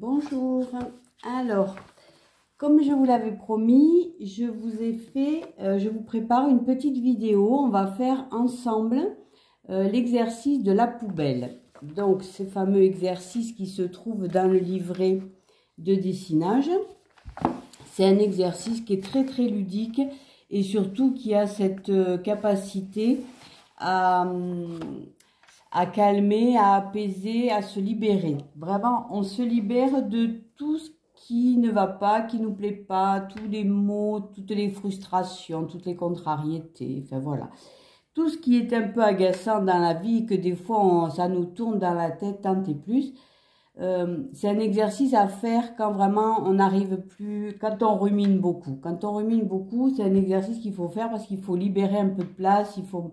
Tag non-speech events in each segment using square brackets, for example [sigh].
Bonjour. Alors, comme je vous l'avais promis, je vous ai fait, euh, je vous prépare une petite vidéo. On va faire ensemble euh, l'exercice de la poubelle. Donc, ce fameux exercice qui se trouve dans le livret de dessinage. C'est un exercice qui est très très ludique et surtout qui a cette euh, capacité à, hum, à calmer, à apaiser, à se libérer. Vraiment, on se libère de tout ce qui ne va pas, qui nous plaît pas, tous les maux, toutes les frustrations, toutes les contrariétés, enfin voilà. Tout ce qui est un peu agaçant dans la vie, que des fois ça nous tourne dans la tête tant et plus, euh, c'est un exercice à faire quand vraiment on n'arrive plus, quand on rumine beaucoup. Quand on rumine beaucoup, c'est un exercice qu'il faut faire parce qu'il faut libérer un peu de place, il faut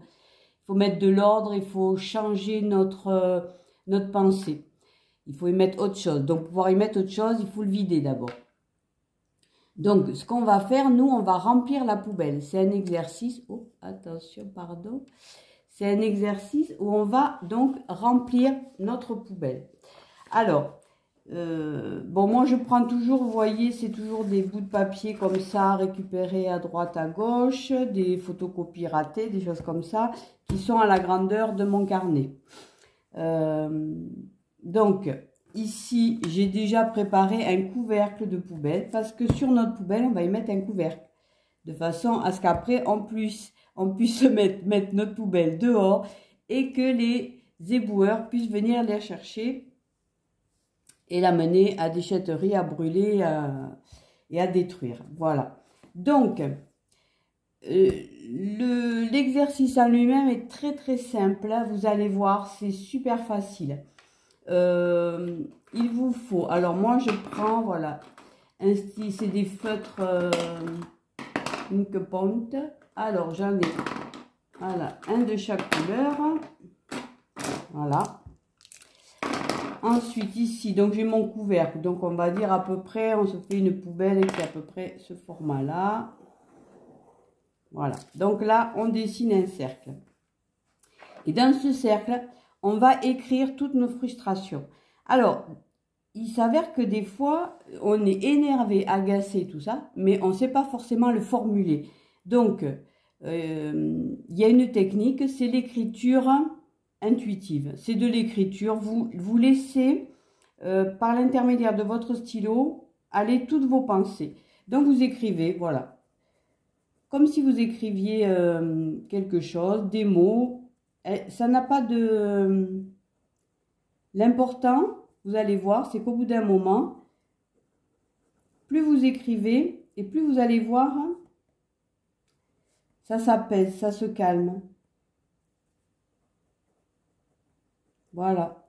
faut mettre de l'ordre, il faut changer notre, euh, notre pensée. Il faut y mettre autre chose. Donc, pour pouvoir y mettre autre chose, il faut le vider d'abord. Donc, ce qu'on va faire, nous, on va remplir la poubelle. C'est un exercice. Oh, attention, pardon. C'est un exercice où on va donc remplir notre poubelle. Alors, euh, bon, moi, je prends toujours, vous voyez, c'est toujours des bouts de papier comme ça, récupérés à droite, à gauche, des photocopies ratées, des choses comme ça, qui sont à la grandeur de mon carnet. Euh, donc, ici, j'ai déjà préparé un couvercle de poubelle, parce que sur notre poubelle, on va y mettre un couvercle, de façon à ce qu'après, en plus, on puisse [laughs] mettre, mettre notre poubelle dehors, et que les éboueurs puissent venir les chercher et la mener à déchetterie, à brûler et à détruire. Voilà. Donc, euh, l'exercice en lui-même est très très simple. Vous allez voir, c'est super facile. Euh, il vous faut, alors moi je prends, voilà, c'est des feutres euh, Ink Point. Alors j'en ai, voilà, un de chaque couleur. Voilà. Ensuite, ici, donc j'ai mon couvercle. Donc, on va dire à peu près, on se fait une poubelle qui est à peu près ce format-là. Voilà. Donc là, on dessine un cercle. Et dans ce cercle, on va écrire toutes nos frustrations. Alors, il s'avère que des fois, on est énervé, agacé, tout ça, mais on ne sait pas forcément le formuler. Donc, euh, il y a une technique, c'est l'écriture intuitive. C'est de l'écriture. Vous, laissez, euh, par l'intermédiaire de votre stylo, aller toutes vos pensées. Donc, vous écrivez, voilà. Comme si vous écriviez euh, quelque chose, des mots. Ça n'a pas de... L'important, vous allez voir, c'est qu'au bout d'un moment, plus vous écrivez et plus vous allez voir, ça s'apaise, ça se calme. Voilà.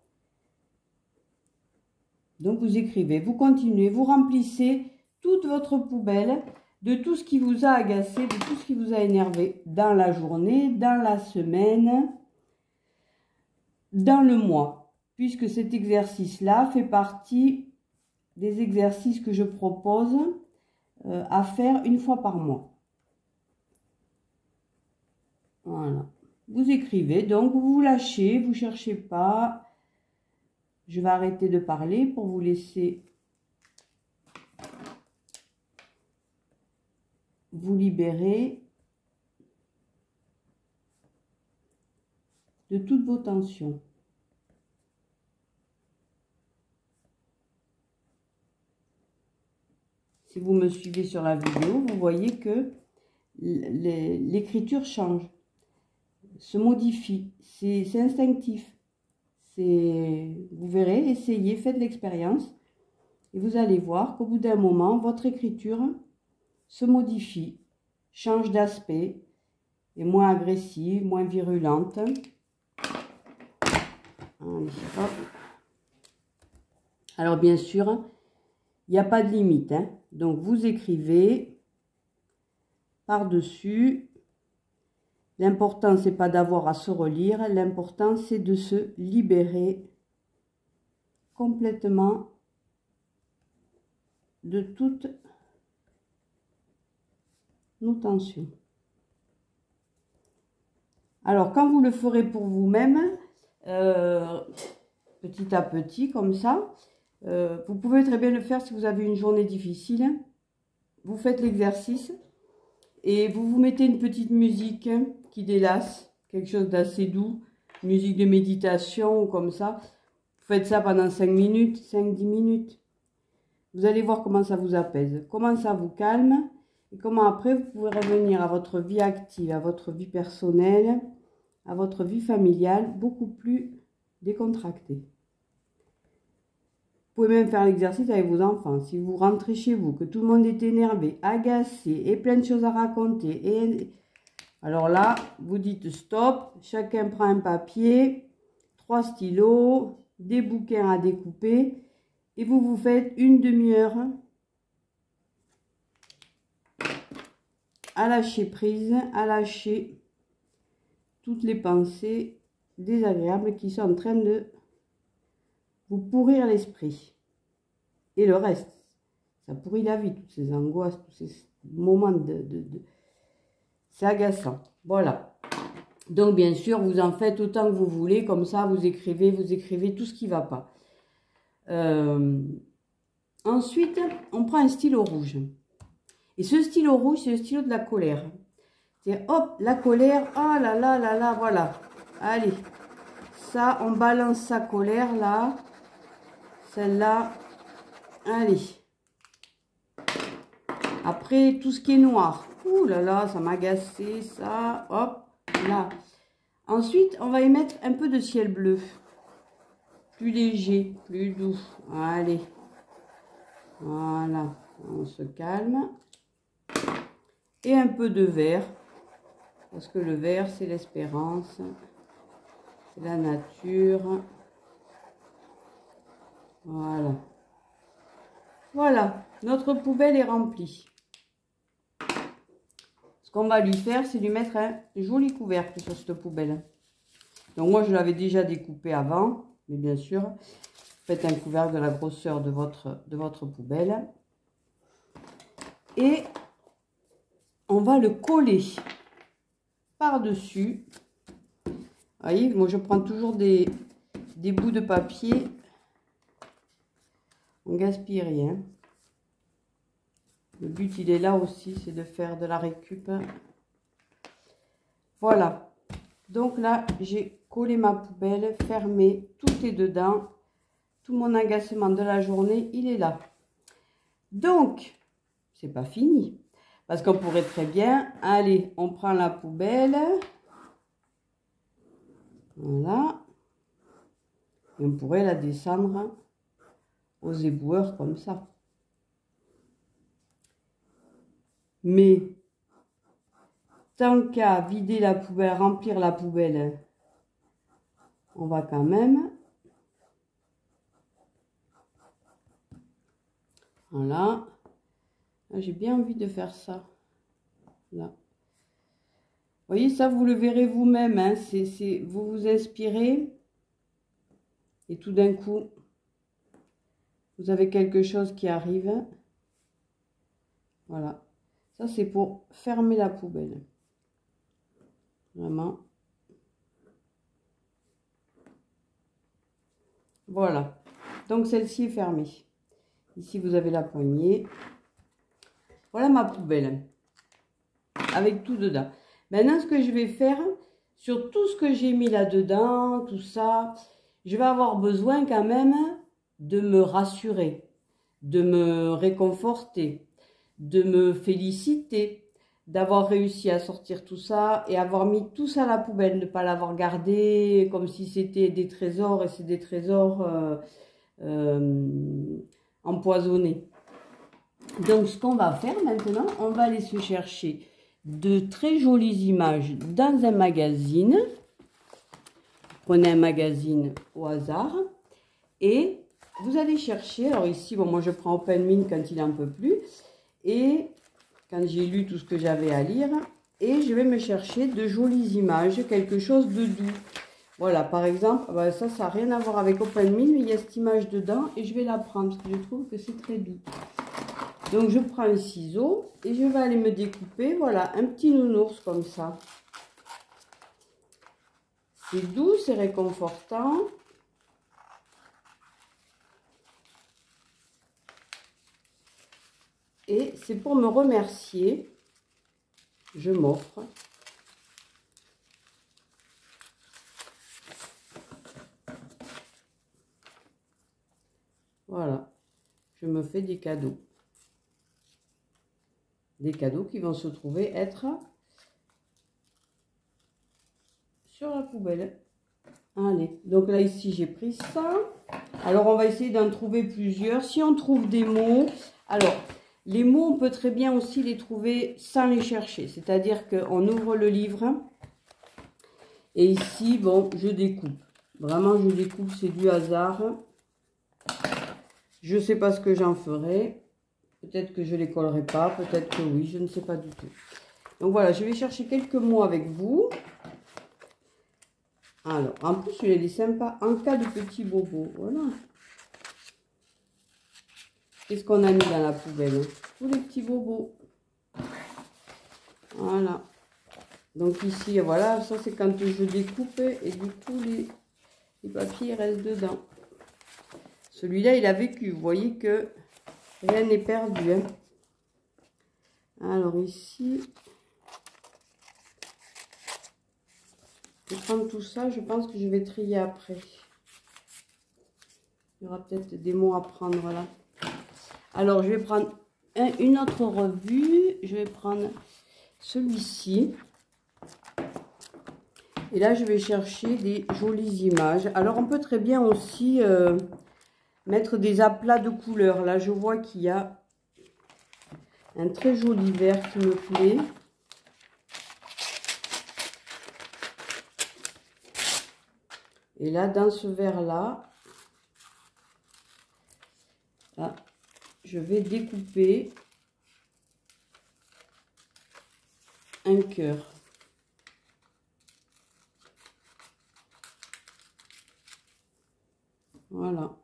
Donc vous écrivez, vous continuez, vous remplissez toute votre poubelle de tout ce qui vous a agacé, de tout ce qui vous a énervé dans la journée, dans la semaine, dans le mois. Puisque cet exercice-là fait partie des exercices que je propose euh, à faire une fois par mois. Voilà. Vous écrivez, donc vous lâchez, vous cherchez pas. Je vais arrêter de parler pour vous laisser vous libérer de toutes vos tensions. Si vous me suivez sur la vidéo, vous voyez que l'écriture change se modifie. C'est instinctif. Vous verrez, essayez, faites l'expérience. Et vous allez voir qu'au bout d'un moment, votre écriture se modifie, change d'aspect, est moins agressive, moins virulente. Alors bien sûr, il n'y a pas de limite. Hein. Donc vous écrivez par-dessus L'important, c'est pas d'avoir à se relire, l'important, c'est de se libérer complètement de toutes nos tensions. Alors, quand vous le ferez pour vous-même, euh, petit à petit, comme ça, Euh, vous pouvez très bien le faire si vous avez une journée difficile. Vous faites l'exercice et vous vous mettez une petite musique délasse, quelque chose d'assez doux, musique de méditation ou comme ça. Vous faites ça pendant 5 minutes, 5-10 minutes. Vous allez voir comment ça vous apaise, comment ça vous calme et comment après vous pouvez revenir à votre vie active, à votre vie personnelle, à votre vie familiale beaucoup plus décontractée. Vous pouvez même faire l'exercice avec vos enfants. Si vous rentrez chez vous, que tout le monde est énervé, agacé et plein de choses à raconter. Et... Alors là, vous dites stop, chacun prend un papier, trois stylos, des bouquins à découper et vous vous faites une demi-heure à lâcher prise, à lâcher toutes les pensées désagréables qui sont en train de vous pourrir l'esprit. Et le reste, ça pourrit la vie, toutes ces angoisses, tous ces moments de... de, C'est agaçant. Voilà. Donc, bien sûr, vous en faites autant que vous voulez. Comme ça, vous écrivez, vous écrivez tout ce qui ne va pas. Euh, ensuite, on prend un stylo rouge. Et ce stylo rouge, c'est le stylo de la colère. C'est hop, la colère, oh là là là là, voilà. Allez, ça, on balance sa colère là. Celle-là, allez. Après, tout ce qui est noir. Ouh là là, ça m'a agacé, ça. Hop, là. Ensuite, on va y mettre un peu de ciel bleu. Plus léger, plus doux. Allez. Voilà. On se calme. Et un peu de vert. Parce que le vert, c'est l'espérance. C'est la nature. Voilà. Voilà, notre poubelle est remplie. Ce qu'on va lui faire, c'est lui mettre un joli couvercle sur cette poubelle. Donc moi, je l'avais déjà découpé avant, mais bien sûr, faites un couvercle de la grosseur de votre, de votre poubelle. Et on va le coller par-dessus. Vous voyez, moi je prends toujours des, des bouts de papier on gaspille rien. Le but, il est là aussi, c'est de faire de la récup. Voilà. Donc là, j'ai collé ma poubelle, fermé, tout est dedans. Tout mon agacement de la journée, il est là. Donc, c'est pas fini. Parce qu'on pourrait très bien, allez, on prend la poubelle. Voilà. Et on pourrait la descendre aux éboueurs comme ça. Mais tant qu'à vider la poubelle, remplir la poubelle, on va quand même. Voilà. J'ai bien envie de faire ça. Là. Voyez, ça, vous le verrez vous-même. Hein. Vous vous inspirez. Et tout d'un coup, vous avez quelque chose qui arrive. Voilà. Ça, c'est pour fermer la poubelle. Vraiment. Voilà. Donc, celle-ci est fermée. Ici, vous avez la poignée. Voilà ma poubelle. Avec tout dedans. Maintenant, ce que je vais faire, sur tout ce que j'ai mis là-dedans, tout ça, je vais avoir besoin quand même de me rassurer, de me réconforter, de me féliciter, d'avoir réussi à sortir tout ça et avoir mis tout ça à la poubelle, ne pas l'avoir gardé comme si c'était des trésors et c'est des trésors euh, euh, empoisonnés. Donc ce qu'on va faire maintenant, on va aller se chercher de très jolies images dans un magazine. Prenez un magazine au hasard et vous allez chercher, alors ici, moi je prends Open Mint quand il en peut plus, et quand j'ai lu tout ce que j'avais à lire, et je vais me chercher de jolies images, quelque chose de doux. Voilà, par exemple, ah ben, ça, ça n'a rien à voir avec Open Mint, mais il y a cette image dedans, et je vais la prendre, parce que je trouve que c'est très doux. Donc, je prends un ciseau, et je vais aller me découper, voilà, un petit nounours comme ça. C'est doux, c'est réconfortant. Et c'est pour me remercier, je m'offre Voilà, je me fais des cadeaux. Des cadeaux qui vont se trouver être sur la poubelle. Allez, donc là ici j'ai pris ça. Alors on va essayer d'en trouver plusieurs. Si on trouve des mots, alors les mots on peut très bien aussi les trouver sans les chercher. C'est-à-dire qu'on ouvre le livre et ici, bon, je découpe. Vraiment je découpe, c'est du hasard. Je ne sais pas ce que j'en ferai. Peut-être que je ne les collerai pas, peut-être que oui, je ne sais pas du tout. Donc voilà, je vais chercher quelques mots avec vous. Alors, en plus, il est sympa en cas de petits bobos. Voilà. Qu'est-ce qu'on a mis dans la poubelle Tous les petits bobos. Voilà. Donc ici, voilà, ça c'est quand je découpe et du coup, les, les papiers restent dedans. Celui-là, il a vécu. Vous voyez que rien n'est perdu. Hein. Alors ici, je vais prendre tout ça. Je pense que je vais trier après. Il y aura peut-être des mots à prendre là. Alors, je vais prendre une autre revue. Je vais prendre celui-ci. Et là, je vais chercher des jolies images. Alors, on peut très bien aussi... Euh, mettre des aplats de couleurs. Là, je vois qu'il y a un très joli vert qui me plaît. Et là, dans ce vert-là, je vais découper un cœur. Voilà.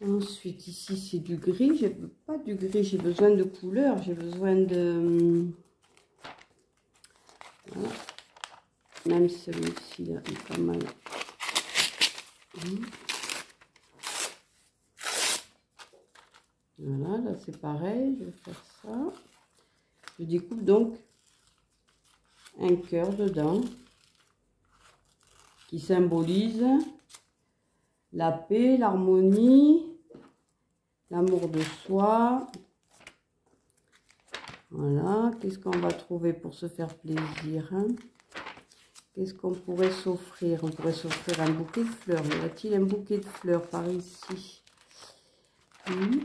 Ensuite, ici, c'est du gris. Je veux pas du gris, j'ai besoin de couleur. J'ai besoin de... Voilà. Même celui-ci, là, pas mal. Voilà, là, c'est pareil. Je vais faire ça. Je découpe donc un cœur dedans qui symbolise la paix, l'harmonie, l'amour de soi. Voilà, qu'est-ce qu'on va trouver pour se faire plaisir hein? Qu'est-ce qu'on pourrait s'offrir? On pourrait s'offrir un bouquet de fleurs. Y a-t-il un bouquet de fleurs par ici? Hmm?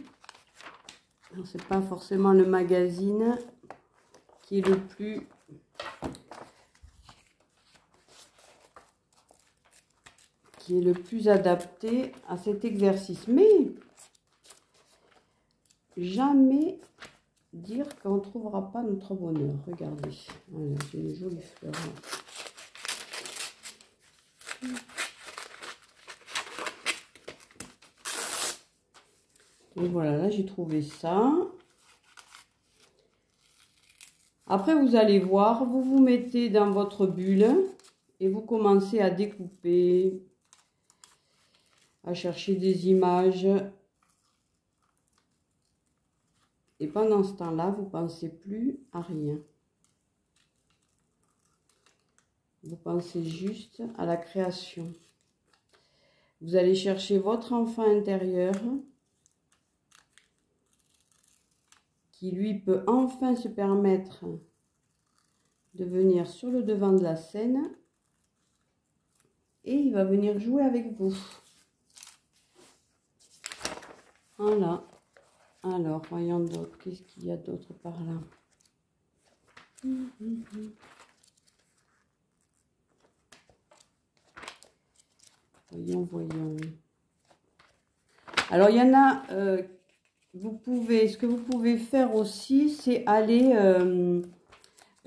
C'est pas forcément le magazine qui est le plus qui est le plus adapté à cet exercice. Mais jamais dire qu'on ne trouvera pas notre bonheur. Regardez, j'ai une jolie fleur. Voilà, là j'ai trouvé ça. Après, vous allez voir, vous vous mettez dans votre bulle et vous commencez à découper, à chercher des images et pendant ce temps-là, vous pensez plus à rien. Vous pensez juste à la création. Vous allez chercher votre enfant intérieur qui lui peut enfin se permettre de venir sur le devant de la scène et il va venir jouer avec vous. Voilà. Alors, voyons d'autres. Qu'est-ce qu'il y a d'autre par là? Voyons, voyons. Alors, il y en a, euh, vous pouvez, ce que vous pouvez faire aussi, c'est aller, euh,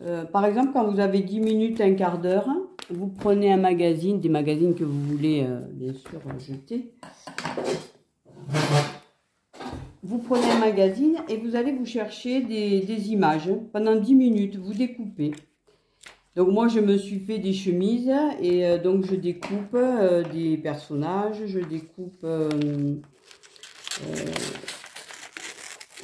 euh, par exemple, quand vous avez 10 minutes, un quart d'heure, vous prenez un magazine, des magazines que vous voulez, bien sûr, jeter vous prenez un magazine et vous allez vous chercher des, images. Pendant 10 minutes, vous découpez. Donc moi, je me suis fait des chemises et euh, donc je découpe euh, des personnages, je découpe euh,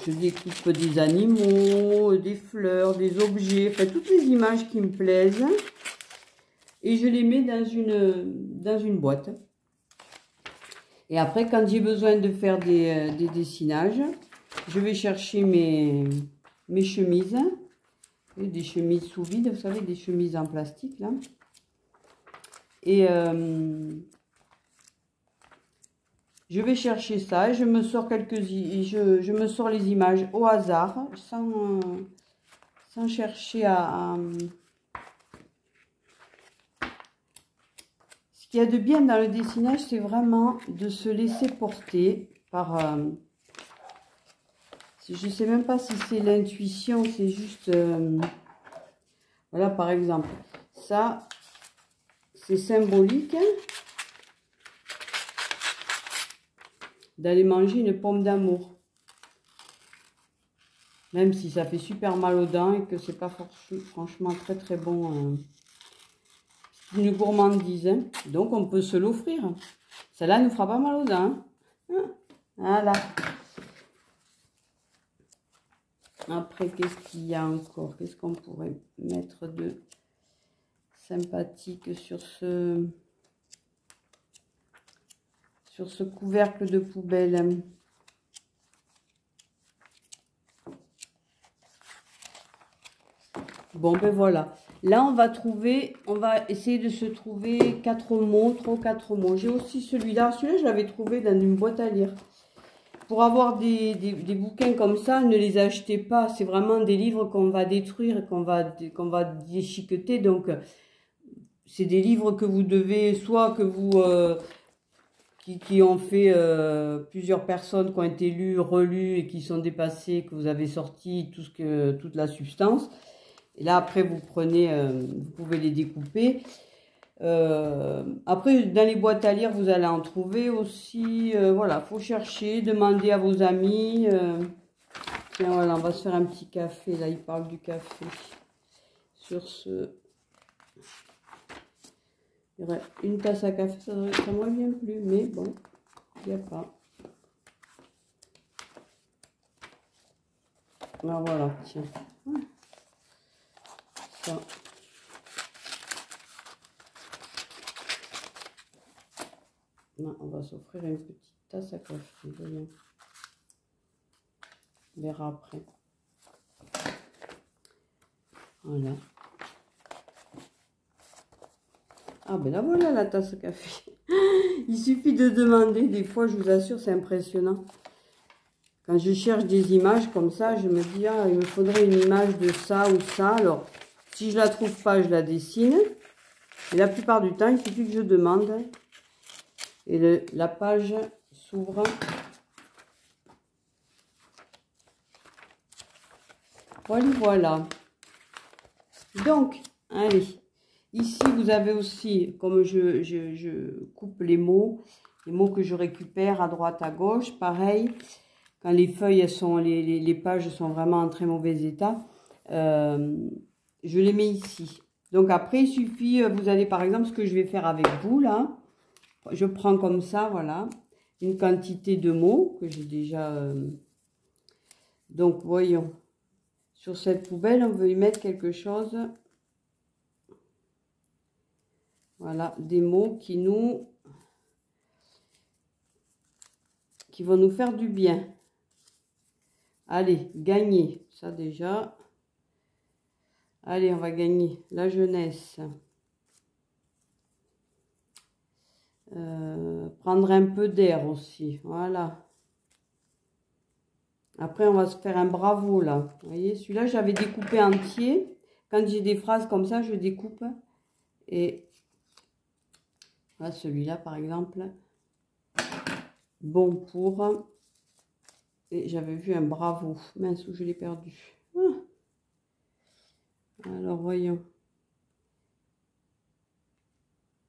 je découpe des animaux, des fleurs, des objets, enfin toutes les images qui me plaisent. Et je les mets dans une, dans une boîte. Et après, quand j'ai besoin de faire des, euh, des, dessinages, je vais chercher mes, mes chemises. Des chemises sous vide, vous savez, des chemises en plastique, là. Et euh, je vais chercher ça et je me sors quelques je, je me sors les images au hasard sans, sans chercher à, ce qu'il y a de bien dans le dessinage c'est vraiment de se laisser porter par euh, je sais même pas si c'est l'intuition c'est juste euh, voilà par exemple. Ça c'est symbolique d'aller manger une pomme d'amour. Même si ça fait super mal aux dents et que c'est pas franchement très très bon. Hein. C'est une gourmandise. Hein. Donc on peut se l'offrir. Celle-là nous fera pas mal aux dents. Hein. Voilà. Après, qu'est-ce qu'il y a encore? Qu'est-ce qu'on pourrait mettre de sympathique sur ce sur ce couvercle de poubelle. Bon, ben voilà. Là, on va trouver, on va essayer de se trouver quatre mots, trois quatre mots. J'ai aussi celui-là. Celui-là, je l'avais trouvé dans une boîte à lire. Pour avoir des, bouquins comme ça, ne les achetez pas. C'est vraiment des livres qu'on va détruire, qu'on va, qu'on va déchiqueter. Donc, c'est des livres que vous devez, soit que vous... Euh, qui, ont fait euh, plusieurs personnes qui ont été lues, relues et qui sont dépassées, que vous avez sorti tout ce que, toute la substance. Et là, après, vous prenez, euh, vous pouvez les découper. Euh, après, dans les boîtes à lire, vous allez en trouver aussi. voilà, faut chercher, demander à vos amis. tiens, voilà, on va se faire un petit café. Là, il parle du café. Sur ce, il y aurait une tasse à café, ça ne me revient plus, mais bon, il n'y a pas. Ah voilà, tiens. Ça. on va s'offrir une petite tasse à café. On verra après. Voilà. Ah ben là voilà la tasse café. [laughs] Il suffit de demander, des fois je vous assure c'est impressionnant. Quand je cherche des images comme ça, je me dis ah il me faudrait une image de ça ou ça. Alors si je la trouve pas, je la dessine. Et la plupart du temps, il suffit que je demande. Et la page s'ouvre. Voilà, voilà. Donc, allez, Ici, vous avez aussi, comme je, coupe les mots, les mots que je récupère à droite, à gauche, pareil. Quand les feuilles, sont, les, pages sont vraiment en très mauvais état, euh, je les mets ici. Donc après, il suffit, euh, vous allez par exemple, ce que je vais faire avec vous, là, je prends comme ça, voilà, une quantité de mots que j'ai déjà... Euh, donc, voyons, sur cette poubelle, on veut y mettre quelque chose voilà, des mots qui nous... qui vont nous faire du bien. Allez, gagner. Ça déjà. Allez, on va gagner la jeunesse. Euh, prendre un peu d'air aussi. Voilà. Après, on va se faire un bravo, là. Vous voyez, celui-là, j'avais découpé entier. Quand j'ai des phrases comme ça, je découpe. Et celui-là, par exemple. Bon pour. Et j'avais vu un bravo. Mince, où je l'ai perdu? Ah. Alors, voyons.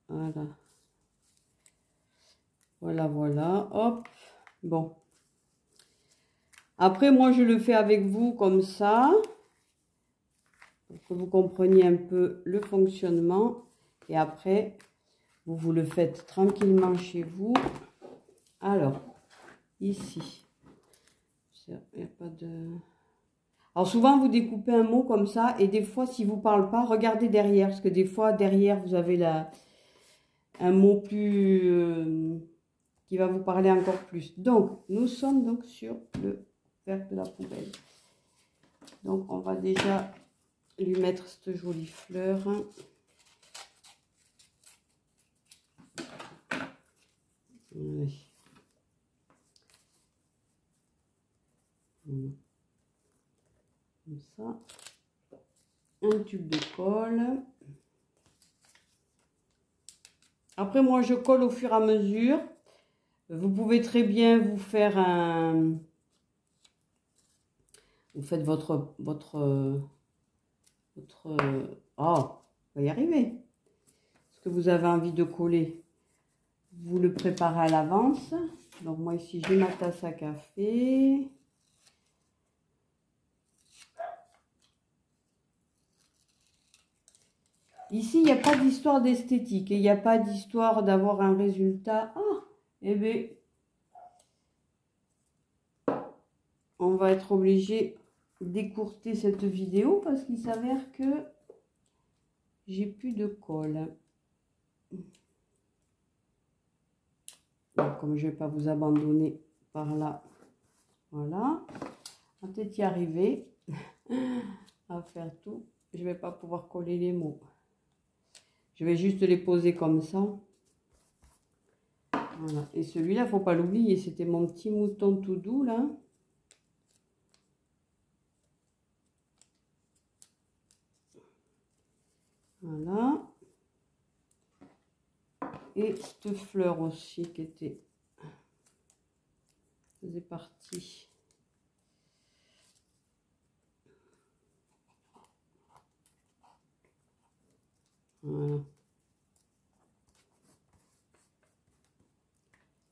Voilà. Voilà, voilà. Hop. Bon. Après, moi, je le fais avec vous comme ça. Pour que vous compreniez un peu le fonctionnement. Et après, vous vous le faites tranquillement chez vous. Alors, ici, Il n'y a pas de... Alors souvent, vous découpez un mot comme ça, et des fois, si vous ne parlez pas, regardez derrière, parce que des fois, derrière, vous avez la, un mot plus... Euh, qui va vous parler encore plus. Donc, nous sommes donc sur le verre de la poubelle. Donc, on va déjà lui mettre cette jolie fleur. Comme ça. Un tube de colle. Après, moi, je colle au fur et à mesure. Vous pouvez très bien vous faire un... Vous faites votre... votre, votre oh, va y arriver. Ce que vous avez envie de coller, vous le préparez à l'avance. Donc, moi, ici, j'ai ma tasse à café. Ici, il n'y a pas d'histoire d'esthétique. Il n'y a pas d'histoire d'avoir un résultat. Ah, eh bien, on va être obligé d'écourter cette vidéo parce qu'il s'avère que j'ai plus de colle. Comme je ne vais pas vous abandonner par là, voilà. On va peut-être y arriver [laughs] à faire tout. Je ne vais pas pouvoir coller les mots. Je vais juste les poser comme ça. Voilà. Et celui-là, faut pas l'oublier, c'était mon petit mouton tout doux, là. Voilà. Et cette fleur aussi qui était faisait partie.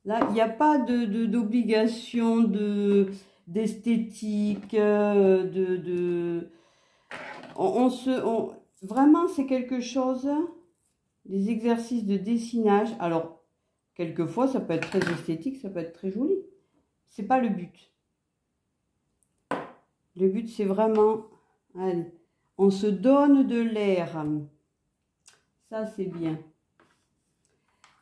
Là, il n'y a pas d'obligation de d'esthétique, euh, de, de, on, se, vraiment c'est quelque chose, les exercices de dessinage. Alors, quelquefois, ça peut être très esthétique, ça peut être très joli. C'est pas le but. Le but, c'est vraiment, allez, on se donne de l'air. Ça, c'est bien.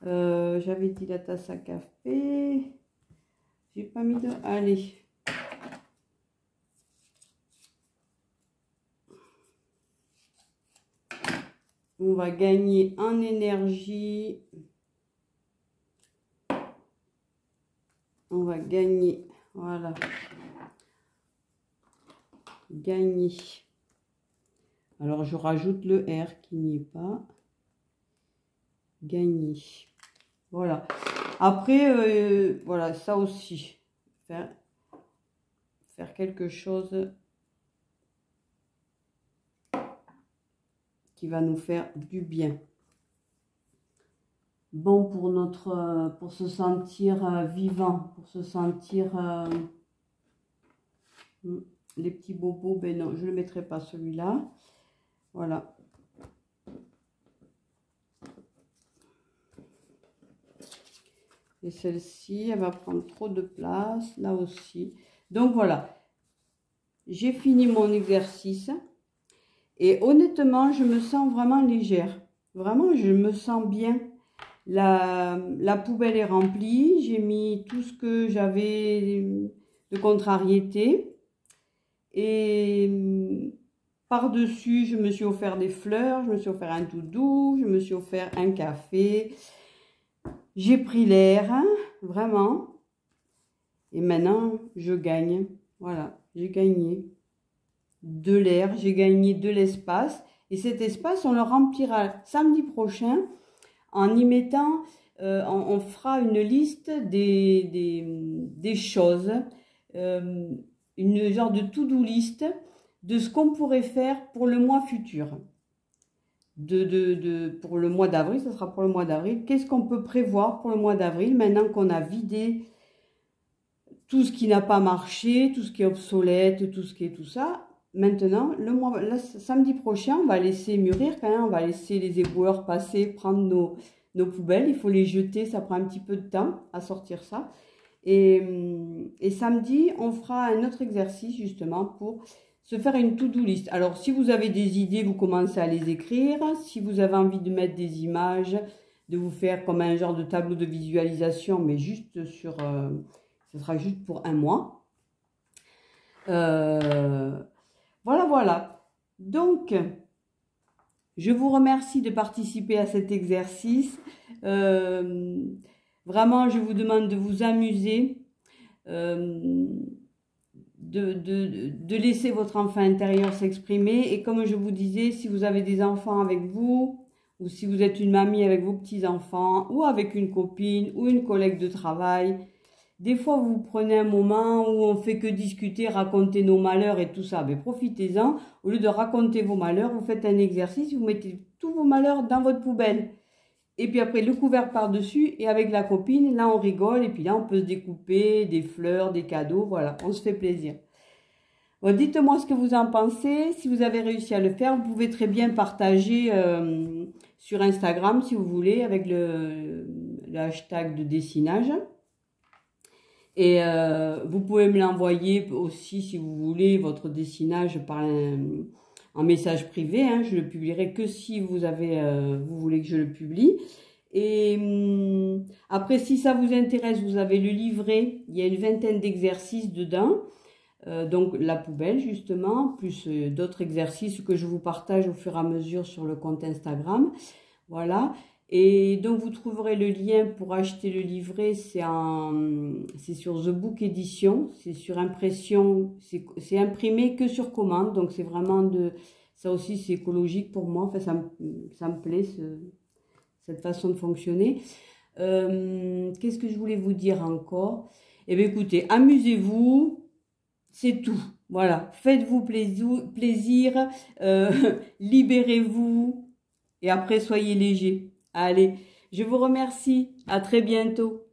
Euh, j'avais dit la tasse à café. J'ai pas mis de... Allez. On va gagner en énergie. On va gagner. Voilà. Gagner. Alors, je rajoute le R qui n'y est pas. Gagner. Voilà. Après, euh, voilà, ça aussi. Faire, faire quelque chose va nous faire du bien. Bon pour notre, pour se sentir euh, vivant, pour se sentir euh, hmm, les petits bobos. Ben non, je ne mettrai pas celui-là. Voilà. Et celle-ci, elle va prendre trop de place, là aussi. Donc voilà, j'ai fini mon exercice. Et honnêtement, je me sens vraiment légère. Vraiment, je me sens bien. La, poubelle est remplie. J'ai mis tout ce que j'avais de contrariété. Et par-dessus, je me suis offert des fleurs, je me suis offert un doudou, je me suis offert un café. J'ai pris l'air, hein, vraiment. Et maintenant, je gagne. Voilà, j'ai gagné de l'air, j'ai gagné de l'espace. Et cet espace, on le remplira samedi prochain en y mettant, euh, on, fera une liste des, choses, euh, une genre de to-do list de ce qu'on pourrait faire pour le mois futur de, de, pour le mois d'avril, ce sera pour le mois d'avril. Qu'est-ce qu'on peut prévoir pour le mois d'avril maintenant qu'on a vidé tout ce qui n'a pas marché, tout ce qui est obsolète, tout ce qui est tout ça? Maintenant, le samedi prochain, on va laisser mûrir quand même, on va laisser les éboueurs passer, prendre nos, nos poubelles. Il faut les jeter, ça prend un petit peu de temps à sortir ça. Et, et samedi, on fera un autre exercice justement pour se faire une to-do list. Alors, si vous avez des idées, vous commencez à les écrire. Si vous avez envie de mettre des images, de vous faire comme un genre de tableau de visualisation, mais juste sur... Euh, ce sera juste pour un mois. Euh, voilà, voilà. Donc, je vous remercie de participer à cet exercice. Euh, vraiment, je vous demande de vous amuser de, laisser votre enfant intérieur s'exprimer. Et comme je vous disais, si vous avez des enfants avec vous, ou si vous êtes une mamie avec vos petits-enfants, ou avec une copine, ou une collègue de travail, des fois vous prenez un moment où on fait que discuter, raconter nos malheurs et tout ça. Mais profitez-en. Au lieu de raconter vos malheurs, vous faites un exercice, vous mettez tous vos malheurs dans votre poubelle. Et puis après, le couvert par-dessus. Et avec la copine, là, on rigole. Et puis là, on peut se découper des fleurs, des cadeaux. Voilà, on se fait plaisir. Dites-moi ce que vous en pensez. Si vous avez réussi à le faire, vous pouvez très bien partager euh, sur Instagram, si vous voulez, avec le, hashtag de dessinage. Et euh, vous pouvez me l'envoyer aussi, si vous voulez, votre dessinage par un en message privé. Hein, je le publierai que si vous avez, euh, vous voulez que je le publie. Et hum, après, si ça vous intéresse, vous avez le livret. Il y a une vingtaine d'exercices dedans. Euh, donc la poubelle justement, plus euh, d'autres exercices que je vous partage au fur et à mesure sur le compte Instagram. Voilà. Et donc vous trouverez le lien pour acheter le livret, c'est sur The Book Edition, c'est sur impression, c'est imprimé que sur commande, donc c'est vraiment de, ça aussi c'est écologique pour moi, enfin ça me, ça me plaît cette façon de fonctionner. Euh, qu'est-ce que je voulais vous dire encore? Eh bien écoutez, amusez-vous, c'est tout. Voilà, faites-vous plaisir, euh, [laughs] libérez-vous. Et après soyez léger. Allez, je vous remercie. À très bientôt.